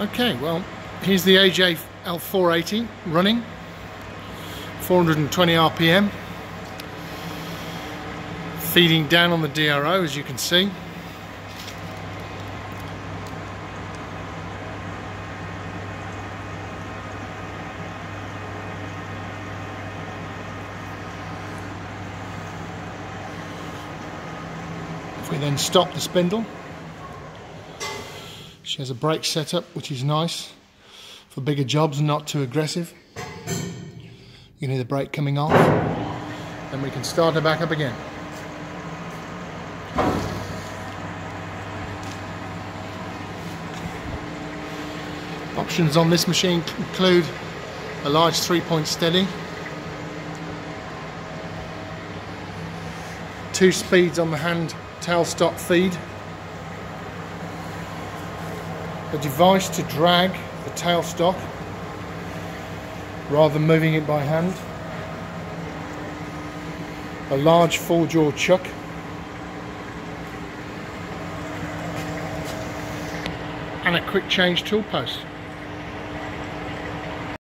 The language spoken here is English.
Okay, well, here's the AJ L480 running, 420 RPM, feeding down on the DRO as you can see. If we then stop the spindle, she has a brake setup which is nice for bigger jobs not too aggressive. You can hear the brake coming off and we can start her back up again. Options on this machine include a large three-point steady, two speeds on the hand tailstock feed, a device to drag the tailstock rather than moving it by hand, a large four jaw chuck, and a quick change tool post.